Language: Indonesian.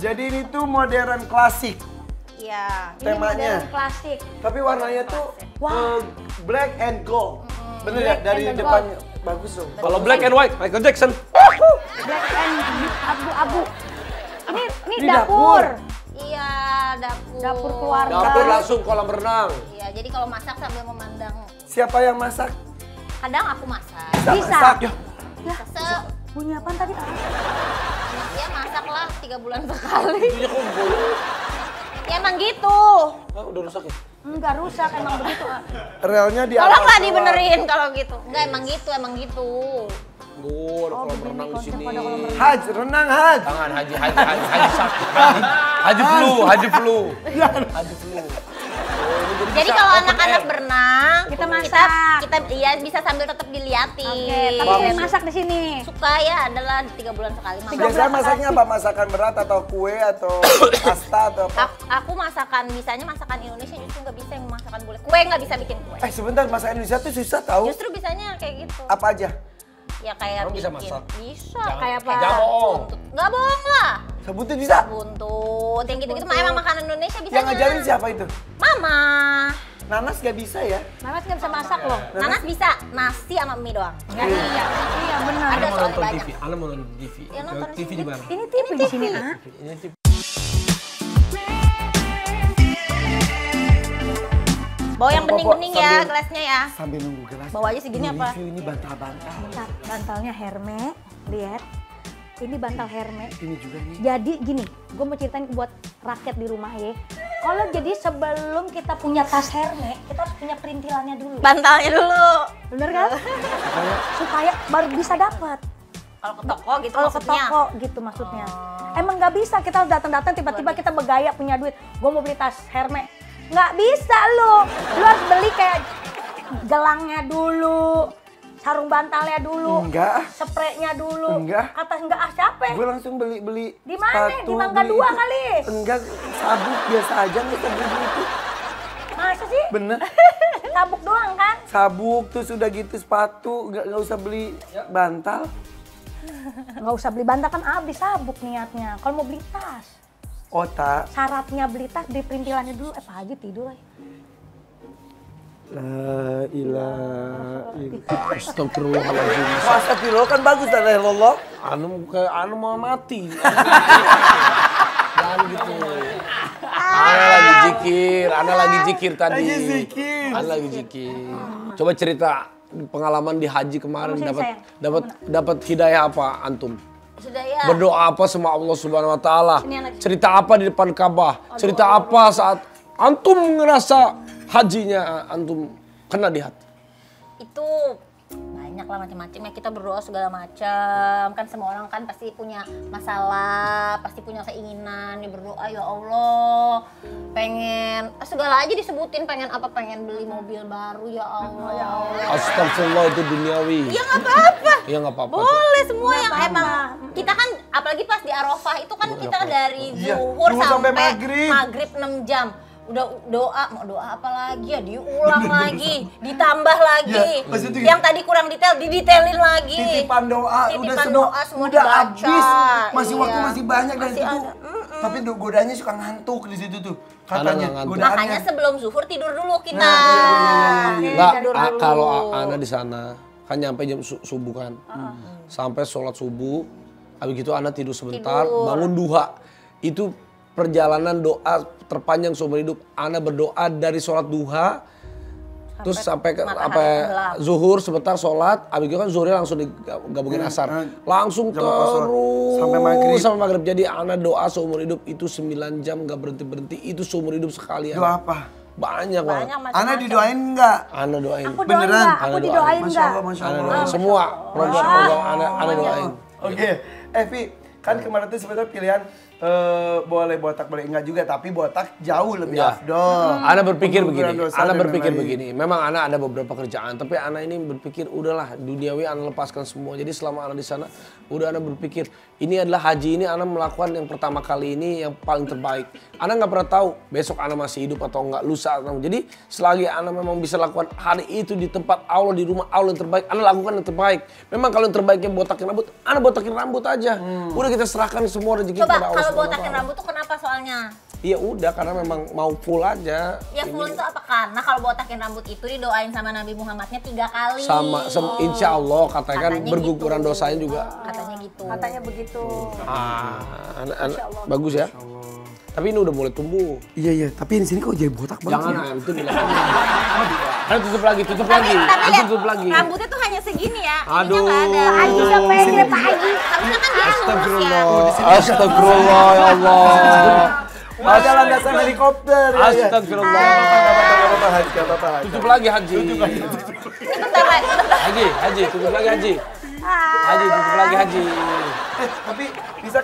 Jadi ini tuh modern klasik. Iya. Ini Temanya. modern klasik. Tapi warnanya tuh Wah. eh, black and gold. Bener ya? Dari and depan gold. bagus dong. Kalau black and white, Michael Jackson. Black and abu-abu. Ini ini Ini dapur. dapur. Iya, dapur. Dapur keluarga. Dapur langsung kolam renang. Iya, jadi kalau masak sambil memandang. Siapa yang masak? Kadang aku masak. Bisa. Bisa. masak. Ya, Se bunyi apaan tadi? ya masak lah tiga bulan sekali. Itunya kok. Ya emang gitu. Ah, udah rusak ya? Enggak rusak emang begitu. Relnya di Kalau nggak dibenerin kalau gitu. Enggak emang gitu, emang gitu. Gue ada Oh, kolam renang di sini. kolam renang. Haj, renang Haj. Tangan haji, haji, haji, haji sakit, haji, haji flu, haji flu, haji flu. Jadi kalau anak-anak berenang, Kita kita masak. kita iya bisa sambil tetap diliatin. Oke, tapi saya masak di sini. Suka ya adalah tiga bulan sekali masak. Biasanya masaknya apa? Masakan berat atau kue atau pasta atau apa? Aku, aku masakan bisanya masakan Indonesia justru nggak bisa yang masakan boleh. Kue nggak bisa bikin kue. Eh sebentar, masakan Indonesia tuh susah tahu. Justru bisanya kayak gitu. Apa aja? Ya kayak Kamu bisa bikin. masak? Bisa. Jangan- kayak apa? jangan bohong. Nggak bohong lah. Sebutin bisa? Buntut, yang gitu-gitu mah emang makanan Indonesia bisa. Yang ngajarin siapa itu? Mama. Nanas gak bisa ya? Nanas nggak bisa masak loh. Nanas bisa nasi sama mie doang. Ya, iya, iya benar. Ada soalnya nonton banyak. TV, Ana mau nonton TV. Ya, nonton TV di mana? Ini TV di sini, ah. Ini TV. Bawa yang bening-bening ya sambil- gelasnya ya. Sambil nunggu gelas. Bawa aja segini Ini apa? review ini bantal-bantal. Bentar, bantalnya Herme, lihat. Ini bantal Herme. Ini juga nih. Jadi gini, gue mau ceritain buat rakyat di rumah ya. Kalau jadi sebelum kita punya tas Herme, kita harus punya perintilannya dulu. Bantalnya dulu. Bener kan? Supaya baru bisa dapat. Kalau ke toko gitu Kalau ke toko gitu maksudnya. Emang nggak bisa kita harus datang-datang tiba-tiba kita bergaya punya duit. Gue mau beli tas Herme. Nggak bisa lo. Lo harus beli kayak gelangnya dulu, sarung bantalnya dulu, Enggak. spraynya dulu. Enggak. Kata enggak ah siapa? Gue langsung beli beli Di mana? sepatu, Di Mangga Dua itu. kali? Enggak, sabuk biasa aja nggak usah beli itu. Masa sih? Bener. Sabuk doang kan? Sabuk terus udah gitu sepatu, nggak nggak usah beli bantal. Nggak usah beli bantal kan habis sabuk niatnya. Kalau mau beli tas, Otak. syaratnya beli tas beli perintilannya dulu. Eh pagi tidur ya. La ilaha illallah. Astagfirullahaladzim. Masa piro kan bagus dan Allah. Anu kayak anu mau mati. Jangan gitu. Ana lagi zikir, Ana lagi zikir tadi. Lagi zikir. Ana lagi zikir. Coba cerita pengalaman di haji kemarin dapat dapat dapat hidayah apa antum? Sudah ya. Berdoa apa sama Allah Subhanahu wa taala? Cerita apa di depan Ka'bah? Cerita apa saat antum ngerasa hajinya antum kena di hati? itu banyak lah macam-macam ya kita berdoa segala macam kan semua orang kan pasti punya masalah pasti punya keinginan dia berdoa ya Allah pengen ah, segala aja disebutin pengen apa pengen beli mobil baru ya Allah ya Allah Astagfirullah itu duniawi. ya nggak apa-apa Iya nggak apa-apa. boleh semua yang apa-apa. emang kita kan apalagi pas di Arafah itu kan kita dari Iya, zuhur zuhur sampai sampai, maghrib. maghrib 6 jam udah doa mau doa apa lagi ya diulang lagi ditambah lagi Iya, maksudnya gitu. yang tadi kurang detail didetailin lagi Titipan doa, udah Titipan semua, doa semua udah dibaca. habis. Masih Iya. waktu masih banyak dan Masih itu. ada. Mm-mm. Tapi godanya suka ngantuk di situ tuh. Katanya nggak godaannya. makanya sebelum zuhur tidur dulu kita Nah, iya, iya, iya, iya. Enggak, tidur a- dulu. kalau Ana di sana kan nyampe jam su- subuh kan. Sampai sholat subuh, habis itu Ana tidur sebentar, Tidur. bangun duha. Itu perjalanan doa terpanjang seumur hidup. Ana berdoa dari sholat duha terus sampai ke apa zuhur sebentar sholat, habis itu kan zuhurnya langsung digabungin asar. ah, Langsung jam terus Sampai maghrib. sampai maghrib. Jadi Ana doa seumur hidup itu 9 jam gak berhenti-berhenti. Itu seumur hidup sekali. Doa Ana. apa? Banyak banget. banyak Ana didoain enggak? Ana doain. Aku doain Beneran? nggak? Aku Ana didoain doain. Masya? Allah, Masya Ana Allah. doain. Semua program-program Ana, Ana doain. Oke, Evi, kan kemarin tuh sebenarnya pilihan eh, boleh botak boleh enggak juga, tapi botak jauh lebih Ya. afdol. Ana berpikir begini, Ana berpikir begini. Memang Ana ada beberapa kerjaan, tapi Ana ini berpikir udahlah duniawi Ana lepaskan semua. Jadi selama Ana di sana, udah Ana berpikir ini adalah haji ini Ana melakukan yang pertama kali ini yang paling terbaik. Ana nggak pernah tahu besok Ana masih hidup atau enggak, lusa atau. Jadi selagi Ana memang bisa lakukan hari itu di tempat Allah di rumah Allah yang terbaik, Ana lakukan yang terbaik. Memang kalau yang terbaiknya botakin rambut, Ana botakin rambut aja. Udah kita serahkan semua rezeki coba kepada Allah kalau kalau botakin rambut tuh kenapa soalnya? Iya udah karena memang mau full aja. Ya full itu apa karena kalau botakin rambut itu didoain sama Nabi Muhammadnya tiga kali. Sama, sem- insya Allah katanya kan Katanya berguguran gitu. dosanya juga. Katanya gitu. Katanya begitu. Ah, anak, anak, bagus ya. Tapi ini udah mulai tumbuh. Iya iya, tapi di sini kok jadi botak banget. Jangan ya? itu bilang. Ayo tutup lagi, tutup Tapi, lagi, tapi tutup lagi. rambutnya tuh hanya segini ya. Ininya Aduh. nggak ada. Pak Haji Pak Haji. Harusnya kan dia ya. Astagfirullah, astagfirullah ya Allah. Ada landasan helikopter. ya, ya. Astagfirullah. Haji, Haji. Tutup lagi Haji. Bentar lagi. bentar. Haji, Haji, tutup lagi Haji. Haji, tutup lagi Haji. Eh, tapi bisa